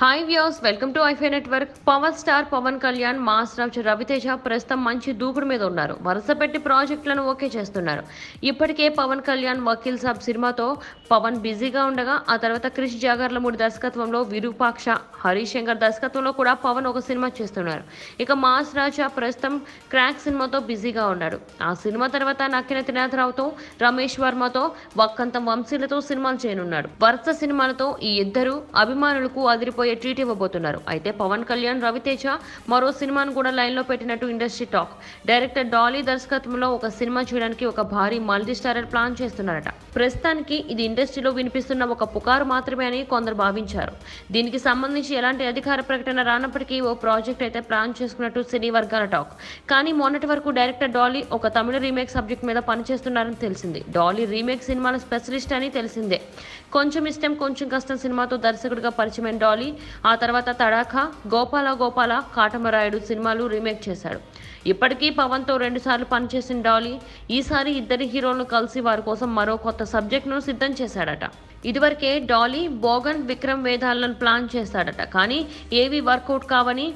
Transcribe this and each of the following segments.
Hi views welcome to ఐఫై network power star Pavan Kalyan mass Raj Raviteja ప్రస్తుతం మంచి దూకుడు మీద ఉన్నారు. వరుస పెట్టి ప్రాజెక్టులను ఓకే చేస్తున్నారు. ఇప్పటికే పవన్ కళ్యాణ్ వకీల్ సాబ్ సినిమాతో పవన్ బిజీగా ఉండగా ఆ తర్వాత క్రిష్ జాగర్లమూడి దర్శకత్వంలో విరూపాక్ష హరీష్ శంకర్ దర్శకత్వంలో కూడా పవన్ ఒక సినిమా చేస్తున్నారు. ఇక మాస్ రాజా ప్రస్తుతం క్రాక్ సినిమాతో బిజీగా ఉన్నాడు. ఆ సినిమా తర్వాత నక్కిన త్రినాథరావుతో రమేష్ వర్మతో వక్కంతం వంశీలతో సినిమాలు చేయనున్నాడు. వరుస సినిమాలతో ఈ ఇద్దరు అభిమానులకు అదిరిపోయి ట్రీట్ ఇవ్వబోతున్నారు. అయితే పవన్ కళ్యాణ్ రవితేజ మరో సినిమాను కూడా లైన్లో పెట్టినట్టు ఇండస్ట్రీ టాక్. డైరెక్టర్ డాలీ దర్శకత్వంలో ఒక సినిమా చేయడానికి ఒక భారీ మల్టీ స్టారర్ ప్లాన్ చేస్తున్నారట. ప్రస్తుతానికి ఇది ఇండస్ట్రీలో వినిపిస్తున్న ఒక పుకారు మాత్రమే అని కొందరు భావించారు. దీనికి సంబంధించి ఎలాంటి అధికార ప్రకటన రానప్పటికీ ఓ ప్రాజెక్ట్ అయితే ప్లాన్ చేసుకున్నట్టు సినీ వర్గాల టాక్. కానీ మొన్నటి వరకు డైరెక్టర్ డాలీ ఒక తమిళ రీమేక్ సబ్జెక్ట్ మీద పనిచేస్తున్నారని తెలిసింది. డాలీ రీమేక్ సినిమాల స్పెషలిస్ట్ అని తెలిసిందే. కొంచెం ఇష్టం కొంచెం కష్టం సినిమాతో దర్శకుడిగా పరిచయమైన డాలీ ఆ తర్వాత తడాఖా గోపాల గోపాల కాటమరాయుడు సినిమాలు రీమేక్ చేశాడు. ఇప్పటికీ పవన్తో రెండుసార్లు పనిచేసిన డాలీ ఈసారి ఇద్దరి హీరోలను కలిసి వారి కోసం మరో కొత్త సబ్జెక్టును సిద్ధం చేశాడట. ఇదివరకే డాలీ బోగన్ విక్రమ్ వేదాలను ప్లాన్ చేశాడట. కానీ ఏవి వర్కౌట్ కావని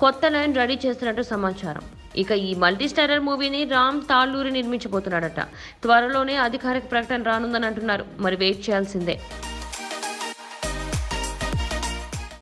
కొత్త లైన్ రెడీ చేస్తున్నట్టు సమాచారం. ఇక ఈ మల్టీ స్టారర్ మూవీని రామ్ తాళ్ళూరి నిర్మించబోతున్నాడట. త్వరలోనే అధికారిక ప్రకటన రానుందని అంటున్నారు. మరి వెయిట్ చేయాల్సిందే.